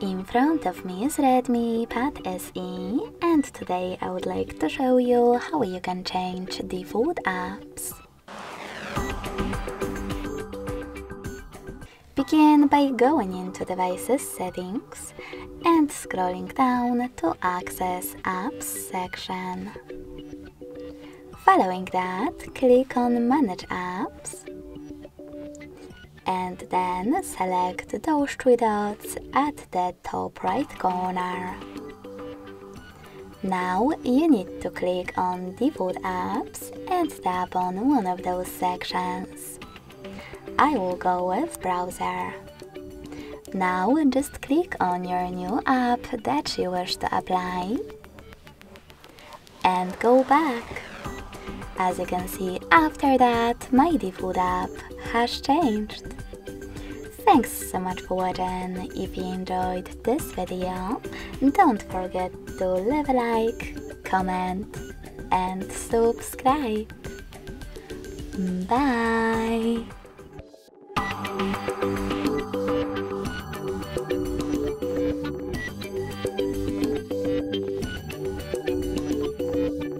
In front of me is Redmi Pad SE and today I would like to show you how you can change the default apps. Begin by going into devices settings and scrolling down to access apps section. Following that, click on manage apps and then select those three dots at the top right corner. Now you need to click on default apps and tap on one of those sections. I will go with browser. Now just click on your new app that you wish to apply and go back. As you can see after that my default app has changed. Thanks so much for watching. If you enjoyed this video, don't forget to leave a like, comment and subscribe. Bye!